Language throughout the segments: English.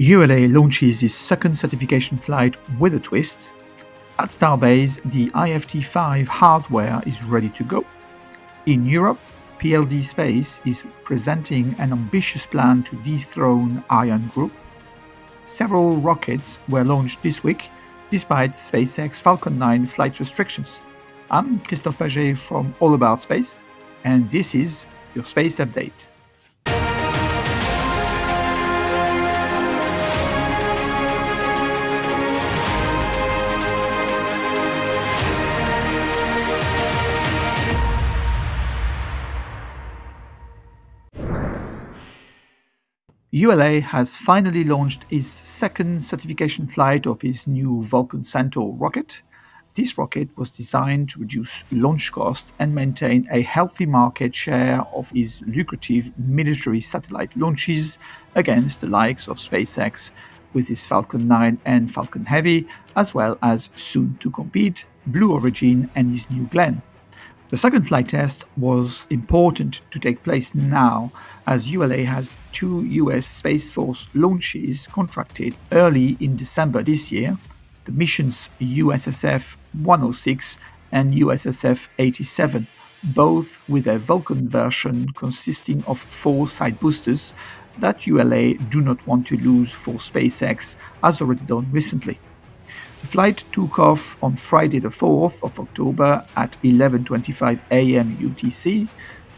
ULA launches its second certification flight with a twist. At Starbase, the IFT-5 hardware is ready to go. In Europe, PLD Space is presenting an ambitious plan to dethrone Ariane Group. Several rockets were launched this week despite SpaceX Falcon 9 flight restrictions. I'm Christophe Paget from All About Space, and this is your Space Update. ULA has finally launched its second certification flight of its new Vulcan Centaur rocket. This rocket was designed to reduce launch costs and maintain a healthy market share of its lucrative military satellite launches against the likes of SpaceX with its Falcon 9 and Falcon Heavy, as well as soon to compete Blue Origin and its New Glenn. The second flight test was important to take place now, as ULA has two US Space Force launches contracted early in December this year the missions USSF 106 and USSF 87, both with a Vulcan version consisting of four side boosters that ULA do not want to lose for SpaceX, as already done recently. The flight took off on Friday the 4th of October at 11:25 a.m. UTC.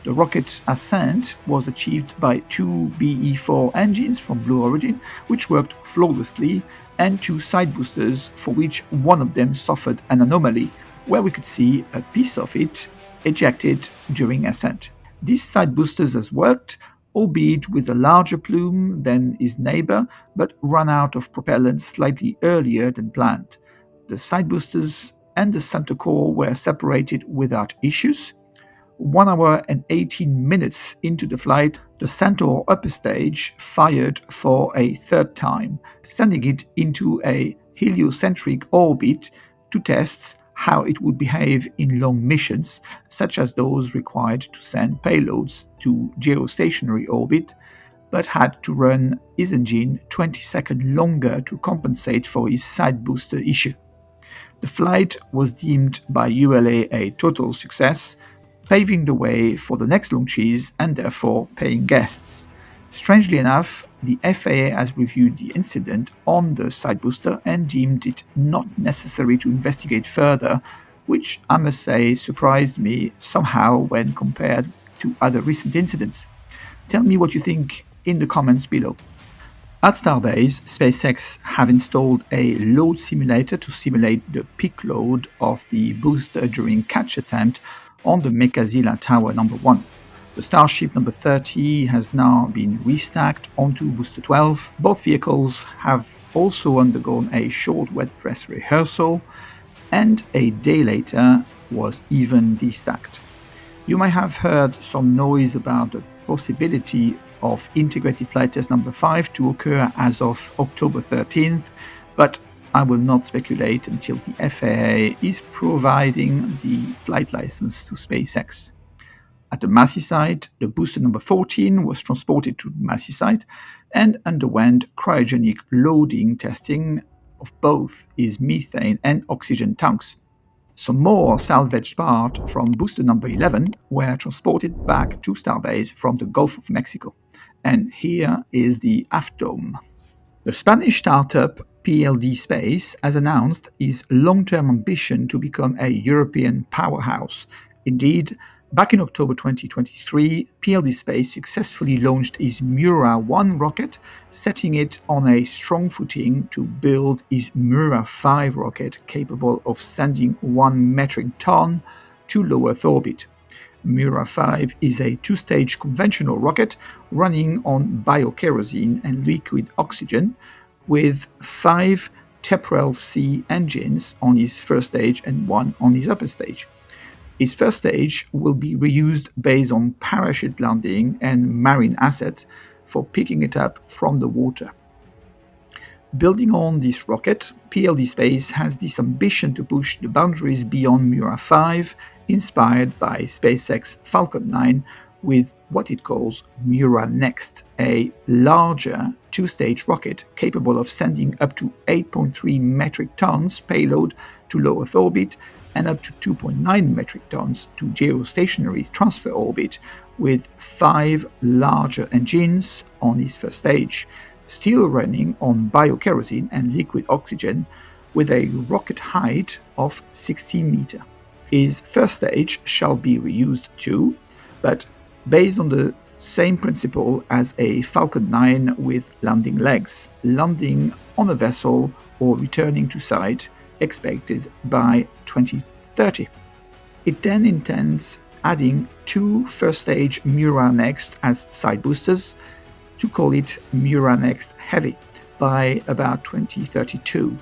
The rocket ascent was achieved by two BE-4 engines from Blue Origin, which worked flawlessly, and two side boosters for which one of them suffered an anomaly, where we could see a piece of it ejected during ascent. These side boosters has worked, albeit with a larger plume than his neighbor, but ran out of propellant slightly earlier than planned. The side boosters and the center core were separated without issues. One hour and 18 minutes into the flight, the Centaur upper stage fired for a third time, sending it into a heliocentric orbit to test how it would behave in long missions, such as those required to send payloads to geostationary orbit, but had to run his engine 20 seconds longer to compensate for his side booster issue. The flight was deemed by ULA a total success, paving the way for the next launches and therefore paying guests. Strangely enough, the FAA has reviewed the incident on the side booster and deemed it not necessary to investigate further, which I must say surprised me somehow when compared to other recent incidents. Tell me what you think in the comments below. At Starbase, SpaceX have installed a load simulator to simulate the peak load of the booster during catch attempt on the Mechazilla Tower number 1. The Starship number 30 has now been restacked onto Booster 12. Both vehicles have also undergone a short wet dress rehearsal, and a day later was even destacked. You might have heard some noise about the possibility of integrated flight test number 5 to occur as of October 13th, but I will not speculate until the FAA is providing the flight license to SpaceX. At the Massey site, the booster number 14 was transported to the Massey site and underwent cryogenic loading testing of both its methane and oxygen tanks. Some more salvaged parts from booster number 11 were transported back to Starbase from the Gulf of Mexico. And here is the aft dome. The Spanish startup PLD Space has announced its long term ambition to become a European powerhouse. Indeed, Back in October 2023, PLD Space successfully launched its Miura 1 rocket, setting it on a strong footing to build its Miura 5 rocket capable of sending 1 metric ton to low Earth orbit. Miura 5 is a two stage conventional rocket running on biokerosene and liquid oxygen with five TEPREL C engines on its first stage and one on its upper stage. Its first stage will be reused based on parachute landing and marine assets for picking it up from the water. Building on this rocket, PLD Space has this ambition to push the boundaries beyond Miura 5, inspired by SpaceX Falcon 9, with what it calls Miura Next, a larger two stage rocket capable of sending up to 8.3 metric tons payload to low Earth orbit and up to 2.9 metric tons to geostationary transfer orbit, with five larger engines on its first stage, still running on biokerosene and liquid oxygen, with a rocket height of 60 meters. His first stage shall be reused too, but based on the same principle as a Falcon 9 with landing legs, landing on a vessel or returning to site expected by 2030. It then intends adding two first stage Miura Next as side boosters to call it Miura Next Heavy by about 2032.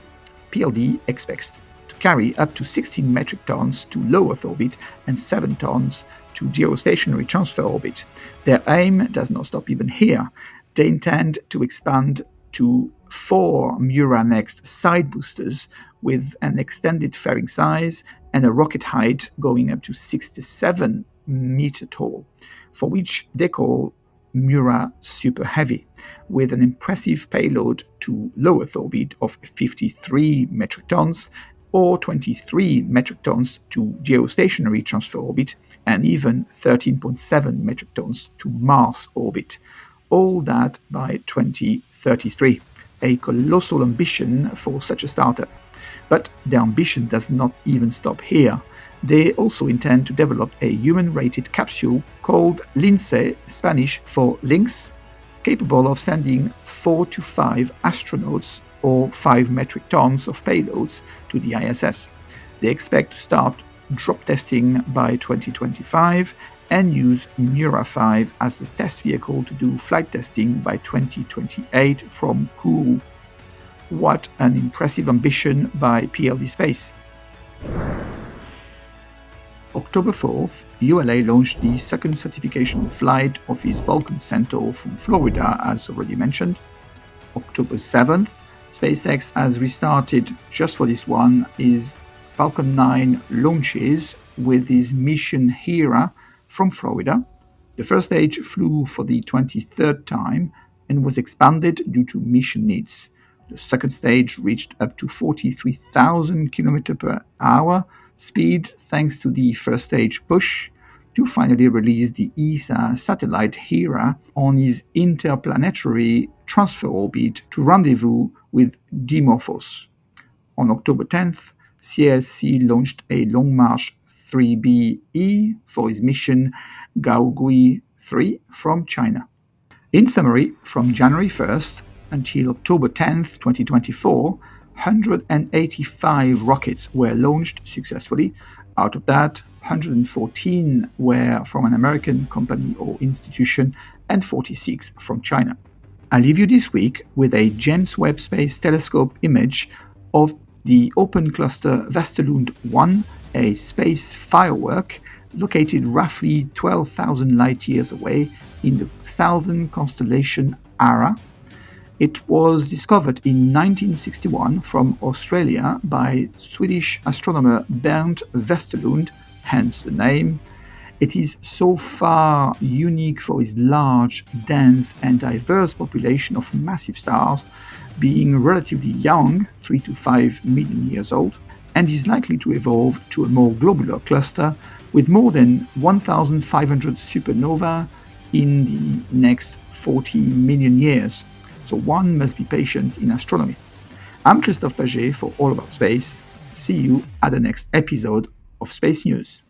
PLD expects to carry up to 16 metric tons to low Earth orbit and 7 tons to geostationary transfer orbit. Their aim does not stop even here. They intend to expand to four Miura Next side boosters with an extended fairing size and a rocket height going up to 67 meter tall, for which they call Miura Super Heavy, with an impressive payload to low Earth orbit of 53 metric tons or 23 metric tons to geostationary transfer orbit and even 13.7 metric tons to Mars orbit. All that by 2033. A colossal ambition for such a startup. But the ambition does not even stop here. They also intend to develop a human rated capsule called Lince, Spanish for Lynx, capable of sending 4 to 5 astronauts or 5 metric tons of payloads to the ISS. They expect to start drop testing by 2025 and use Miura 5 as the test vehicle to do flight testing by 2028 from Kourou. What an impressive ambition by PLD Space! October 4th, ULA launched the second certification flight of its Vulcan Centaur from Florida, as already mentioned. October 7th, SpaceX has restarted just for this one is Falcon 9 launches with his mission Hera from Florida. The first stage flew for the 23rd time and was expanded due to mission needs. The second stage reached up to 43,000 km per hour speed thanks to the first stage push to finally release the ESA satellite Hera on his interplanetary transfer orbit to rendezvous with Dimorphos. On October 10th, CSC launched a Long March 3BE for his mission Gaogui 3 from China. In summary, from January 1st until October 10th, 2024, 185 rockets were launched successfully. Out of that, 114 were from an American company or institution, and 46 from China. I leave you this week with a James Webb Space Telescope image of the Open Cluster Westerlund 1, a space firework located roughly 12,000 light years away in the southern constellation Ara. It was discovered in 1961 from Australia by Swedish astronomer Bernt Westerlund, hence the name. It is so far unique for its large, dense, and diverse population of massive stars, being relatively young, 3 to 5 million years old, and is likely to evolve to a more globular cluster with more than 1,500 supernovae in the next 40 million years. So one must be patient in astronomy. I'm Christophe Paget for All About Space. See you at the next episode of Space News.